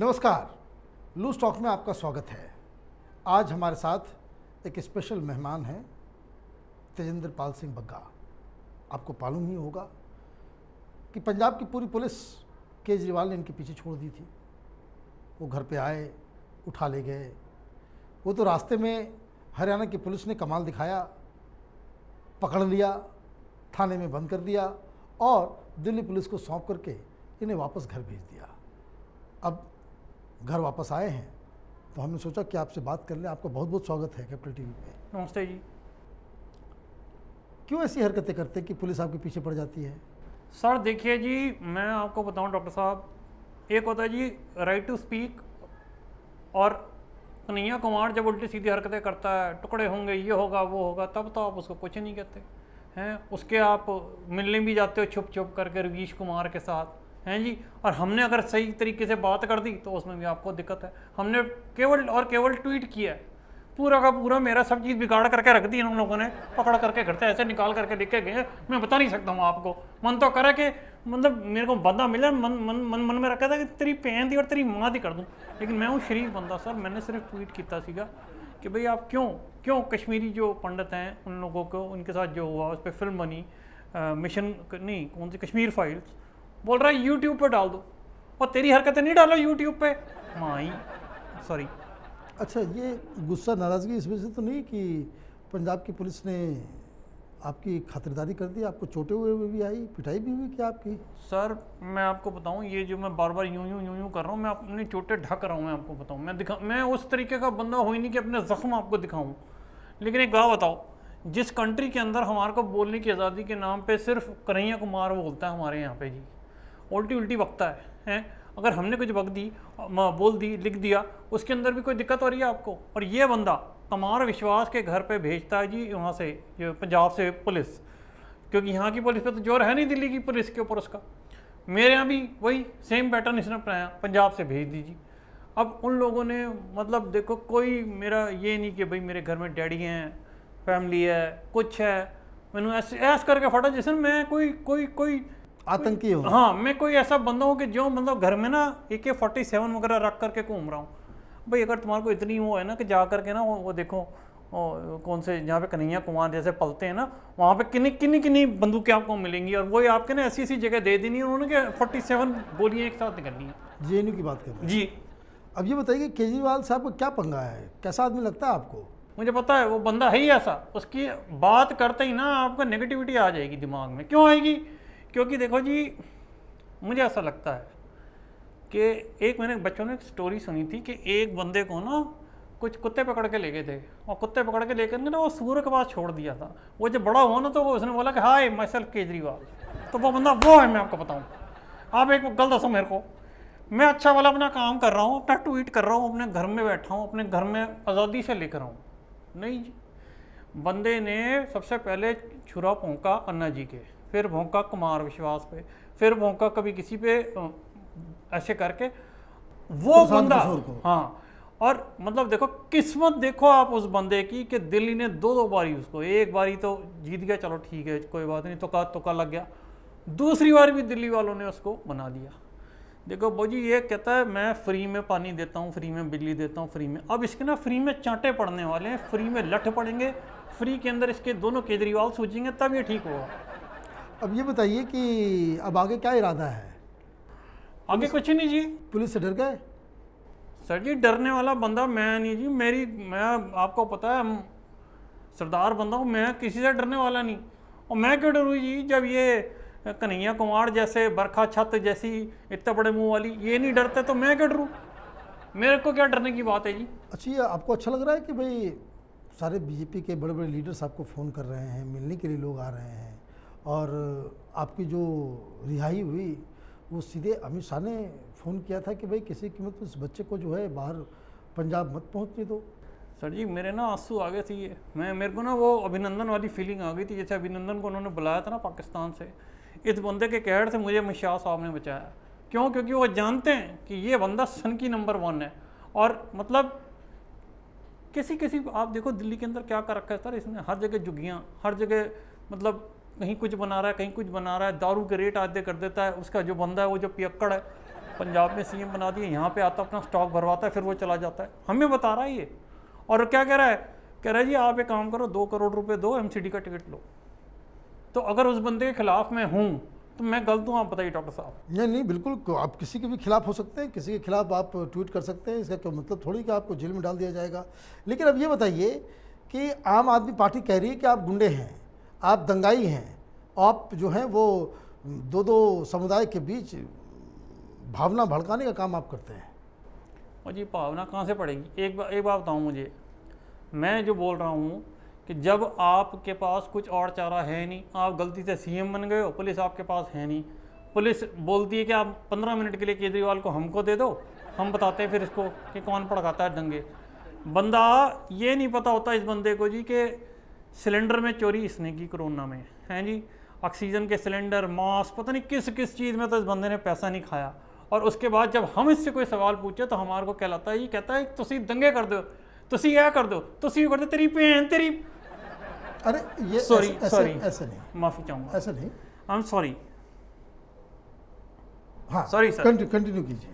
नमस्कार। Loose talk में आपका स्वागत है। आज हमारे साथ एक स्पेशल मेहमान हैं तेजेंद्र पाल सिंह बग्गा। आपको मालूम ही होगा कि पंजाब की पूरी पुलिस केजरीवाल ने इनके पीछे छोड़ दी थी। वो घर पे आए, उठा ले गए। वो तो रास्ते में हरियाणा की पुलिस ने कमाल दिखाया, पकड़ लिया, थाने में बंद कर दिया और दिल्ली पुलिस को सौंप करके इन्हें वापस घर भेज दिया। अब घर वापस आए हैं तो हमने सोचा कि आपसे बात कर लें। आपका बहुत बहुत स्वागत है कैपिटल टीवी पे। नमस्ते जी। क्यों ऐसी हरकतें करते हैं कि पुलिस आपके पीछे पड़ जाती है? सर देखिए जी मैं आपको बताऊँ डॉक्टर साहब एक होता है जी राइट टू स्पीक और कन्हैया कुमार जब उल्टी सीधी हरकतें करता है टुकड़े होंगे ये होगा वो होगा तब तो आप उसको कुछ नहीं कहते। हैं उसके आप मिलने भी जाते हो छुप छुप करके रवीश कुमार के साथ। हैं जी? और हमने अगर सही तरीके से बात कर दी तो उसमें भी आपको दिक्कत है। हमने केवल और केवल ट्वीट किया है। पूरा का पूरा मेरा सब चीज़ बिगाड़ करके रख दी इन लोगों ने। पकड़ करके करते ऐसे निकाल करके लिख के गए। मैं बता नहीं सकता हूँ आपको। मन तो करे कि मतलब मेरे को बंदा मिला, मन मन मन मन में रखा था कि तेरी भैन दी और तेरी माँ दी कर दूँ। लेकिन मैं हूँ शरीफ बंदा, सर। मैंने सिर्फ़ ट्वीट किया कि भाई आप क्यों क्यों कश्मीरी जो पंडित हैं, उन लोगों को, उनके साथ जो हुआ, उस पर फ़िल्म बनी मिशन नहीं, कौन सी? कश्मीर फाइल्स बोल रहा है यूट्यूब पर डाल दो। और तेरी हरकतें नहीं डालो यूट्यूब पे। माई सॉरी अच्छा ये गुस्सा नाराज़गी इस वजह से तो नहीं कि पंजाब की पुलिस ने आपकी खातिरदारी कर दी आपको चोटे हुए हुए भी आई पिटाई भी हुई क्या आपकी? सर मैं आपको बताऊँ ये जो मैं बार बार यूँ यूँ यूँ यूँ कर रहा हूँ मैं अपनी चोटे ढक रहा हूँ मैं आपको बताऊँ। मैं दिखा मैं उस तरीके का बंदा हो ही नहीं कि अपने ज़ख्म आपको दिखाऊँ। लेकिन एक बात बताओ जिस कंट्री के अंदर हमारे को बोलने की आज़ादी के नाम पर सिर्फ़ कन्हैया कुमार बोलता है हमारे यहाँ पर जी। उल्टी उल्टी वक्ता है, हैं? अगर हमने कुछ वक्त दी बोल दी, लिख दिया, उसके अंदर भी कोई दिक्कत हो रही है आपको? और ये बंदा कमार विश्वास के घर पे भेजता है जी वहाँ से, जो पंजाब से पुलिस। क्योंकि यहाँ की पुलिस पे तो ज़ोर है नहीं दिल्ली की पुलिस के ऊपर उसका। मेरे यहाँ भी वही सेम पैटर्न इसने अपनाया, पंजाब से भेज दीजिए। अब उन लोगों ने मतलब देखो, कोई मेरा ये नहीं कि भाई मेरे घर में डैडी हैं फैमिली है, कुछ है। मैंने ऐसे ऐस करके फटा, जैसे मैं कोई कोई कोई आतंकी हो। हाँ मैं कोई ऐसा बंदा हूँ कि जो मतलब घर में ना ए के फोर्टी सेवन वगैरह रख करके घूम रहा हूँ। भाई अगर तुम्हारे को इतनी वो है ना कि जा करके ना वो, वो देखो ओ, कौन से जहाँ पे कन्हैया कुमार जैसे पलते हैं ना वहाँ पे किन्नी किन्नी किन्नी बंदूकें आपको मिलेंगी और वही आपके ना ऐसी ऐसी जगह दे देनी है उन्होंने कि फोर्टी सेवन गोलियाँ एक साथ निकलनी है। जे की बात कर जी। अब ये बताइए केजरीवाल साहब का क्या पंगा है? कैसा आदमी लगता है आपको? मुझे पता है वो बंदा है ही ऐसा। उसकी बात करते ही ना आपका नेगेटिविटी आ जाएगी दिमाग में। क्यों आएगी? क्योंकि देखो जी, मुझे ऐसा लगता है कि एक मैंने बच्चों ने एक स्टोरी सुनी थी कि एक बंदे को ना कुछ कुत्ते पकड़ के ले गए थे और कुत्ते पकड़ के लेकर ना वो सूर्य के पास छोड़ दिया था। वो जब बड़ा हुआ ना तो वो उसने बोला कि, हाय मैसल केजरीवाल। तो वो बंदा वो है, मैं आपको बताऊँ। आप एक गल दसो मेरे को। मैं अच्छा वाला अपना काम कर रहा हूँ, अपना ट्वीट कर रहा हूँ, अपने घर में बैठा हूँ, अपने घर में आज़ादी से लेकर हूँ नहीं बंदे ने सबसे पहले छुरा पोंका अन्ना जी के। फिर भोंका कुमार विश्वास पे फिर भोंका कभी किसी पे ऐसे करके वो बंदा हाँ और मतलब देखो किस्मत देखो आप उस बंदे की कि दिल्ली ने दो दो बारी उसको एक बारी तो जीत गया चलो ठीक है कोई बात नहीं तो का तो का लग गया। दूसरी बार भी दिल्ली वालों ने उसको बना दिया। देखो बोजी ये कहता है मैं फ्री में पानी देता हूँ फ्री में बिजली देता हूँ फ्री में। अब इसके ना फ्री में चांटे पड़ने वाले हैं फ्री में लठ पड़ेंगे फ्री के अंदर इसके दोनों केजरीवाल सूझेंगे तब ये ठीक होगा। अब ये बताइए कि अब आगे क्या इरादा है? आगे कुछ नहीं जी। पुलिस से डर गए? सर जी डरने वाला बंदा मैं नहीं जी। मेरी मैं आपको पता है सरदार बंदा हूँ मैं किसी से डरने वाला नहीं। और मैं क्यों डरूँ जी जब ये कन्हैया कुमार जैसे बरखा छत जैसी इतने बड़े मुँह वाली ये नहीं डरते तो मैं क्यों डरूँ? मेरे को क्या डरने की बात है जी? अच्छा ये आपको अच्छा लग रहा है कि भाई सारे बीजेपी के बड़े बड़े लीडर्स आपको फ़ोन कर रहे हैं मिलने के लिए लोग आ रहे हैं? और आपकी जो रिहाई हुई, वो सीधे अमित शाह ने फ़ोन किया था कि भाई किसी कीमत उस बच्चे को जो है बाहर पंजाब मत पहुँचने दो। सर जी, मेरे ना आँसू आ गए थे मैं, मेरे को ना वो अभिनंदन वाली फीलिंग आ गई थी, जैसे अभिनंदन को उन्होंने बुलाया था ना पाकिस्तान से। इस बंदे के कहर से मुझे अमित शाह साहब ने बचाया। क्यों? क्योंकि वो जानते हैं कि ये बंदा सन की नंबर वन है। और मतलब किसी किसी आप देखो दिल्ली के अंदर क्या कर रखा है सर, इसने हर जगह जुगियाँ हर जगह मतलब कहीं कुछ बना रहा है, कहीं कुछ बना रहा है, दारू के रेट आधे कर देता है, उसका जो बंदा है वो जो पियक्कड़ है, पंजाब में सीएम बना दिया यहाँ पे आता अपना स्टॉक भरवाता है, फिर वो चला जाता है। हमें बता रहा है ये। और क्या कह रहा है? कह रहा है, जी, आप एक काम करो, दो करोड़ रुपये दो एमसीडी का टिकट लो। तो अगर उस बंदे के खिलाफ मैं हूँ तो मैं गलत हूँ, आप बताइए, डॉक्टर साहब। नहीं नहीं, बिल्कुल आप किसी के भी खिलाफ हो सकते हैं, किसी के खिलाफ आप ट्वीट कर सकते हैं, इसका क्या मतलब थोड़ी कि आपको जेल में डाल दिया जाएगा। लेकिन अब ये बताइए कि आम आदमी पार्टी कह रही है कि आप गुंडे हैं। आप दंगाई हैं आप जो हैं वो दो दो समुदाय के बीच भावना भड़काने का काम आप करते हैं। और जी भावना कहाँ से पड़ेगी? एक बा, एक बात बताऊँ मुझे। मैं जो बोल रहा हूँ कि जब आपके पास कुछ और चारा है नहीं आप गलती से सीएम बन गए हो पुलिस आपके पास है नहीं। पुलिस बोलती है कि आप पंद्रह मिनट के लिए केजरीवाल को हमको दे दो हम बताते हैं फिर इसको कि कौन भड़काता है दंगे। बंदा ये नहीं पता होता इस बंदे को जी कि सिलेंडर में चोरी इसने की कोरोना में। हैं जी? ऑक्सीजन के सिलेंडर मास्क पता नहीं किस किस चीज़ में तो इस बंदे ने पैसा नहीं खाया। और उसके बाद जब हम इससे कोई सवाल पूछे तो हमारे को कहलाता है ये कहता है तुसी दंगे कर दो तुसी यह कर दो तुसी कर दो तेरी भैन तेरी अरे ये Sorry, ऐसे, ऐसे, नहीं। माफ़ी चाहूँगा। ऐसे नहीं। आई एम सॉरी हाँ Sorry, sir. कंटिन्यू कीजिए।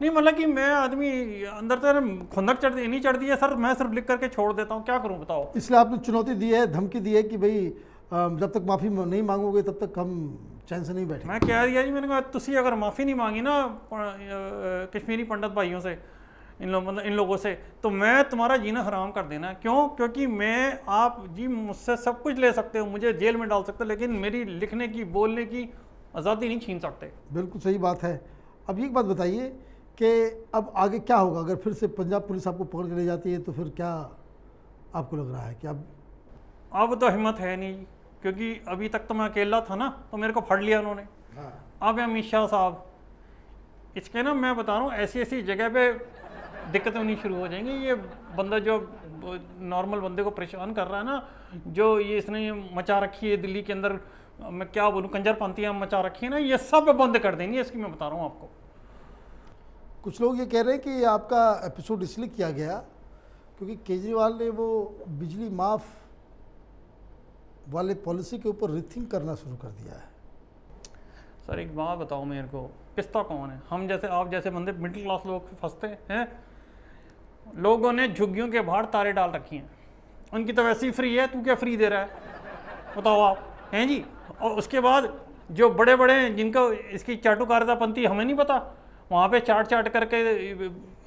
नहीं मतलब कि मैं आदमी अंदर तो खुंदक चढ़ नहीं चढ़ती है सर मैं सिर्फ़ लिख करके छोड़ देता हूँ क्या करूँ बताओ? इसलिए आपने चुनौती दी है धमकी दी है कि भाई जब तक माफ़ी नहीं मांगोगे तब तक हम चैन से नहीं बैठे मैं कह दिया जी मैंने कहा तुसी अगर माफ़ी नहीं मांगी ना कश्मीरी पंडित भाइयों से इन लोग मतलब इन लोगों से तो मैं तुम्हारा जीना हराम कर देना। क्यों? क्योंकि मैं आप जी मुझसे सब कुछ ले सकते हो मुझे जेल में डाल सकते हो लेकिन मेरी लिखने की बोलने की आज़ादी नहीं छीन सकते। बिल्कुल सही बात है। अब एक बात बताइए कि अब आगे क्या होगा? अगर फिर से पंजाब पुलिस आपको पकड़ के ले जाती है तो फिर क्या आपको लग रहा है कि अब अब तो हिम्मत है नहीं क्योंकि अभी तक तो मैं अकेला था ना तो मेरे को फड़ लिया उन्होंने। अब अमित शाह साहब। इसके ना मैं बता रहा हूँ ऐसी ऐसी जगह पे दिक्कतें होनी शुरू हो जाएँगी। ये बंदा जो नॉर्मल बंदे को परेशान कर रहा है ना जो ये इसने मचा रखी है दिल्ली के अंदर मैं क्या बोलूँ कंजर पंथियाँ मचा रखी है ना ये सब बंद कर देंगे इसकी मैं बता रहा हूँ आपको। कुछ लोग ये कह रहे हैं कि आपका एपिसोड इसलिए किया गया क्योंकि केजरीवाल ने वो बिजली माफ़ वाले पॉलिसी के ऊपर रिथिंक करना शुरू कर दिया है। सर, एक बात बताओ मेरे को, पिस्ता कौन है? हम जैसे, आप जैसे बंदे मिडिल क्लास लोग फंसते हैं, लोगों ने झुग्गियों के बाहर तारे डाल रखी हैं। उनकी तो वैसे ही फ्री है, तू क्या फ्री दे रहा है? बताओ आप, हैं जी? और उसके बाद जो बड़े बड़े हैं, जिनको इसकी चाटुकारितापंथी हमें नहीं पता वहाँ पे चाट चाट करके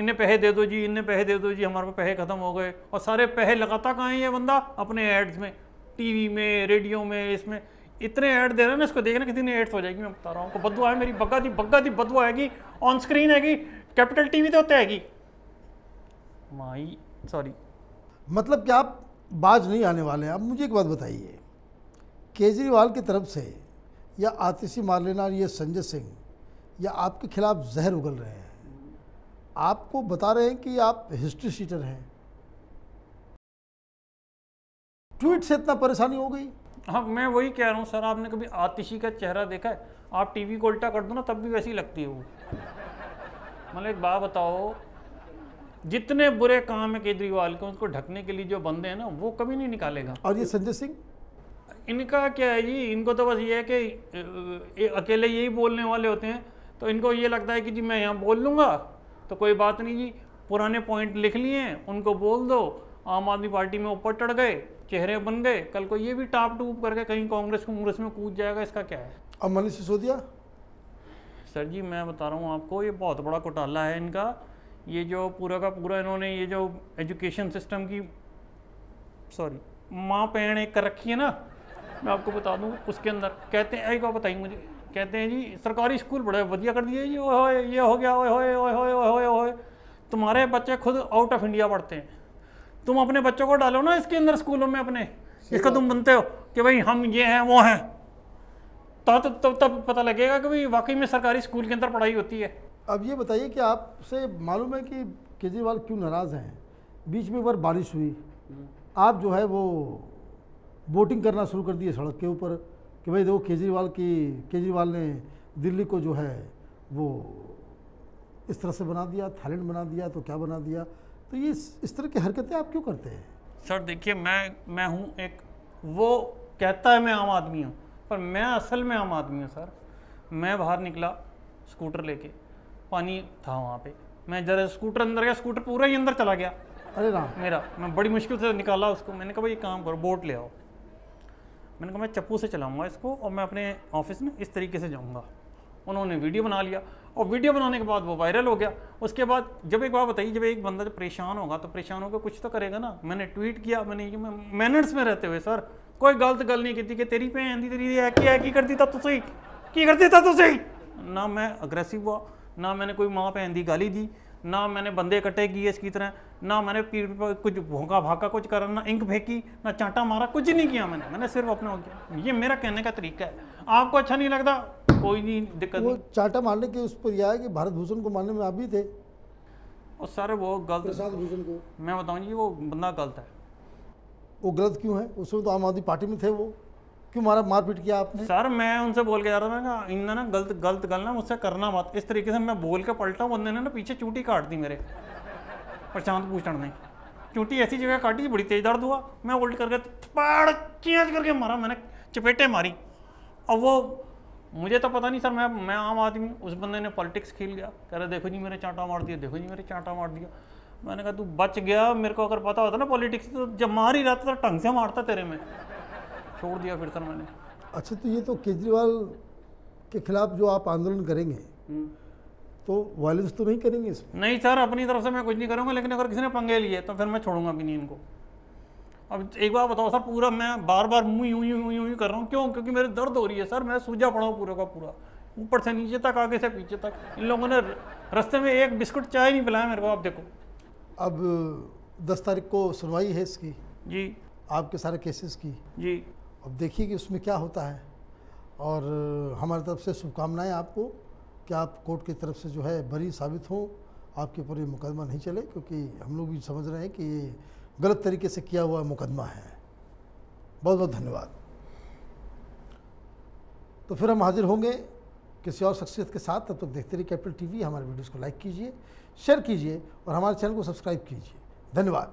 इन्हें पैसे दे दो जी, इन्हें पैसे दे दो जी, हमारे पैसे ख़त्म हो गए। और सारे पैसे लगाता कहाँ है ये बंदा? अपने एड्स में टीवी में रेडियो में, इसमें। इतने ऐड दे रहे हैं ना, इसको देखना कितनी एड्स हो जाएगी, मैं बता रहा हूँ। आपको बदबू है मेरी बग्गा दी बग्गा दी बदबू आएगी। ऑन स्क्रीन आएगी कैपिटल टीवी तो होते आएगी। माई सॉरी मतलब कि आप बाज नहीं आने वाले हैं। आप मुझे एक बात बताइए। केजरीवाल की तरफ़ से या आतिशी मारलेना या संजय सिंह या आपके खिलाफ जहर उगल रहे हैं। आपको बता रहे हैं कि आप हिस्ट्री शीटर हैं। ट्वीट से इतना परेशानी हो गई। हाँ मैं वही कह रहा हूँ सर आपने कभी आतिशी का चेहरा देखा है? आप टीवी को उल्टा कर दो ना तब भी वैसी लगती है वो। मतलब एक बात बताओ जितने बुरे काम है केजरीवाल के उसको ढकने के लिए जो बंदे हैं ना वो कभी नहीं निकालेगा। और ये संजय सिंह? इनका क्या है जी? इनको तो बस ये है कि अकेले यही बोलने वाले होते हैं तो इनको ये लगता है कि जी मैं यहाँ बोल लूँगा। तो कोई बात नहीं जी पुराने पॉइंट लिख लिए हैं उनको बोल दो। आम आदमी पार्टी में ऊपर चढ़ गए चेहरे बन गए कल को ये भी टाप टूप करके कहीं कांग्रेस कांग्रेस में कूद जाएगा इसका क्या है? और मनीष सिसोदिया? सर जी मैं बता रहा हूँ आपको ये बहुत बड़ा घोटाला है इनका। ये जो पूरा का पूरा इन्होंने ये जो एजुकेशन सिस्टम की सॉरी माँ पैण एक कर रखी है ना मैं आपको बता दूँ उसके अंदर कहते हैं एक बार बताइए मुझे। कहते हैं जी सरकारी स्कूल बड़े बढ़िया कर दिए जी ओए ये हो गया ओए होए ओए होए ओए होए ओए तुम्हारे बच्चे खुद आउट ऑफ़ इंडिया पढ़ते हैं। तुम अपने बच्चों को डालो ना इसके अंदर स्कूलों में अपने। इसका तुम बनते हो कि भाई हम ये हैं वो हैं। तब तब तब तब पता लगेगा कि भाई वाकई में सरकारी स्कूल के अंदर पढ़ाई होती है। अब ये बताइए कि आपसे मालूम है कि केजरीवाल क्यों नाराज़ हैं? बीच में एक बार बारिश हुई। आप जो है वो बोटिंग करना शुरू कर दिए सड़क के ऊपर। कि भाई देखो केजरीवाल की केजरीवाल ने दिल्ली को जो है वो इस तरह से बना दिया थाईलैंड बना दिया तो क्या बना दिया? तो ये इस, तरह की हरकतें आप क्यों करते हैं? सर देखिए मैं मैं हूँ एक वो कहता है मैं आम आदमी हूँ पर मैं असल में आम आदमी हूँ सर। मैं बाहर निकला स्कूटर लेके पानी था वहाँ पे। मैं जरा स्कूटर अंदर गया स्कूटर पूरा ही अंदर चला गया। अरे राम। मेरा मैं बड़ी मुश्किल से निकाला उसको। मैंने कहा भाई काम करो बोट ले आओ। मैंने कहा, मैं चप्पू से चलाऊँगा इसको और मैं अपने ऑफ़िस में इस तरीके से जाऊँगा। उन्होंने वीडियो बना लिया और वीडियो बनाने के बाद वो वायरल हो गया। उसके बाद जब एक बात बताइए जब एक बंदा जब परेशान होगा तो परेशान होकर कुछ तो करेगा ना। मैंने ट्वीट किया, मैंने ये मैनर्स में रहते हुए, सर, कोई गलत गल नहीं की कि तेरी भैन दी, तेरी है की है की करती था तुझे की करती था तुझे ना मैं अग्रेसिव हुआ, ना मैंने कोई माँ भैन दी गाली दी। ना मैंने बंदे इकट्ठे किए इसकी तरह ना मैंने पीठ पर कुछ भोंका भाका कुछ करा ना इंक फेंकी ना चांटा मारा कुछ नहीं किया मैंने मैंने सिर्फ़ अपना हो गया ये मेरा कहने का तरीका है। आपको अच्छा नहीं लगता? कोई नहीं दिक्कत वो चाटा मारने के उस पर यह है कि भारत भूषण को मारने में आप भी थे। और सर वो गलत प्रसाद भूषण को। मैं बताऊँ जी वो बंदा गलत है। वो गलत क्यों है? उसमें तो आम आदमी पार्टी में थे वो। क्यों मारा, मारपीट किया आपने? सर, मैं उनसे बोल के जा रहा था, मैं कहा ना गलत गलत गल ना मुझसे करना मत। इस तरीके से मैं बोल के पलटा बंदे ने ना पीछे चूटी काट दी मेरे। प्रशांत भूषण ने। चूटी ऐसी जगह काटी बड़ी तेज दर्द हुआ। मैं उल्ट करके चेंज करके मारा, मैंने चपेटे मारी। अब वो, मुझे तो पता नहीं सर, मैं मैं आम आदमी उस बंदे ने पॉलिटिक्स खेल गया। कह रहे, देखो जी, मेरे चांटा मार दिया, देखो जी, मेरे चांटा मार दिया। मैंने कहा, तू बच गया, मेरे को अगर पता होता ना पॉलिटिक्स तो जब मार ही रहता था ढंग से मारता तेरे में। छोड़ दिया फिर सर मैंने। अच्छा तो ये तो केजरीवाल के खिलाफ जो आप आंदोलन करेंगे तो वायलेंस तो नहीं करेंगे इसमें? नहीं सर अपनी तरफ़ से मैं कुछ नहीं करूँगा लेकिन अगर किसी ने पंगे लिए तो फिर मैं छोड़ूँगा भी नहीं इनको। अब एक बार बताओ सर पूरा मैं बार बार मुँह यूँ यूँ यूँ यूँ कर रहा हूँ। क्यों? क्योंकि मेरे दर्द हो रही है सर मैं सूझा पड़ा हूँ पूरे का पूरा। ऊपर से नीचे तक आगे से पीछे तक। इन लोगों ने रास्ते में एक बिस्कुट चाय नहीं पिलाया मेरे को आप देखो। अब दस तारीख को सुनवाई है इसकी। जी। आपके सारे केसेस की। जी। अब देखिए कि उसमें क्या होता है। और हमारी तरफ़ से शुभकामनाएँ आपको कि आप कोर्ट की तरफ़ से जो है बरी साबित हों। आपके ऊपर ये मुकदमा नहीं चले क्योंकि हम लोग भी समझ रहे हैं कि ये गलत तरीके से किया हुआ मुकदमा है। बहुत बहुत धन्यवाद। तो फिर हम हाजिर होंगे किसी और शख्सियत के साथ। तब तक देखते रहिए कैपिटल टीवी। हमारे वीडियोस को लाइक कीजिए, शेयर कीजिए और हमारे चैनल को सब्सक्राइब कीजिए। धन्यवाद।